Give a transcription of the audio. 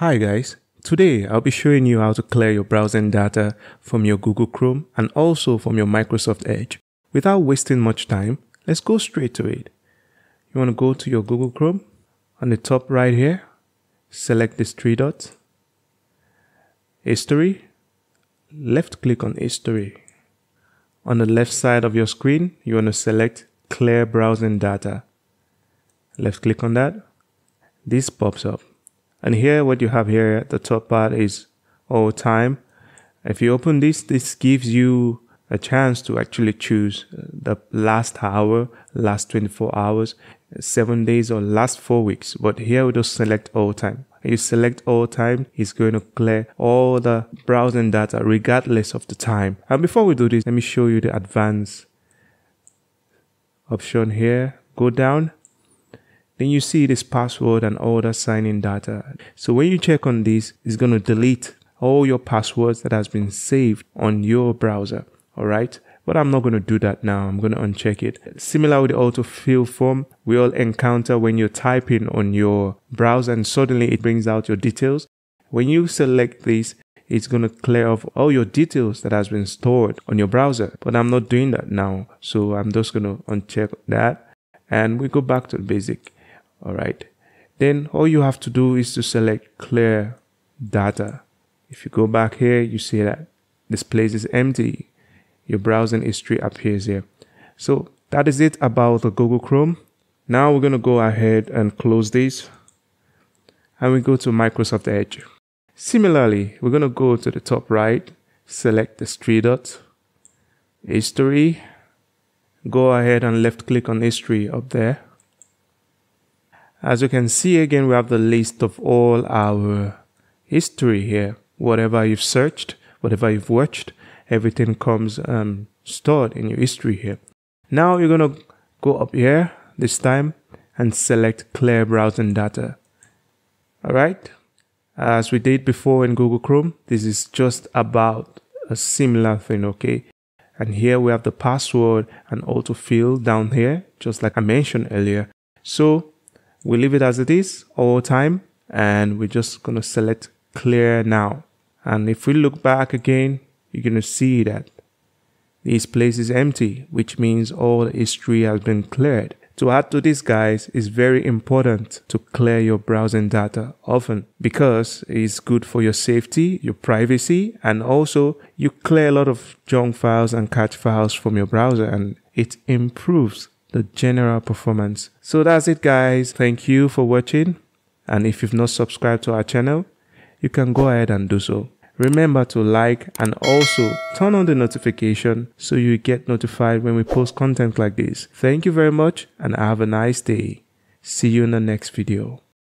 Hi guys, today I'll be showing you how to clear your browsing data from your Google Chrome and also from your Microsoft Edge. Without wasting much time, let's go straight to it. You want to go to your Google Chrome, on the top right here, select this three dots, History, left click on History. On the left side of your screen, you want to select Clear Browsing Data. Left click on that. This pops up. And here, what you have here at the top part is all time. If you open this, this gives you a chance to actually choose the last hour, last 24 hours, seven days, or last four weeks. But here we just select all time. You select all time, it's going to clear all the browsing data regardless of the time. And before we do this, let me show you the advanced option here. Go down then you see this password and all the sign-in data. So when you check on this, it's going to delete all your passwords that has been saved on your browser. All right. But I'm not going to do that now. I'm going to uncheck it. Similar with the autofill form, we all encounter when you're typing on your browser and suddenly it brings out your details. When you select this, it's going to clear off all your details that has been stored on your browser. But I'm not doing that now. So I'm just going to uncheck that and we go back to the basic all right then all you have to do is to select clear data. If you go back here you see that this place is empty. Your browsing history appears here. So that is it about the google chrome. Now we're going to go ahead and close this. And we go to microsoft edge. Similarly we're going to go to the top right select the three dots history go ahead and left click on history up there as you can see again, we have the list of all our history here. Whatever you've searched, whatever you've watched, everything comes um, stored in your history here. Now you're going to go up here this time and select clear browsing data. Alright, as we did before in Google Chrome, this is just about a similar thing, okay? And here we have the password and autofill down here, just like I mentioned earlier. So we leave it as it is all time and we're just going to select clear now. And if we look back again, you're going to see that this place is empty, which means all the history has been cleared. To add to this, guys, it's very important to clear your browsing data often because it's good for your safety, your privacy, and also you clear a lot of junk files and cache files from your browser and it improves the general performance. So that's it guys. Thank you for watching. And if you've not subscribed to our channel, you can go ahead and do so. Remember to like and also turn on the notification so you get notified when we post content like this. Thank you very much and have a nice day. See you in the next video.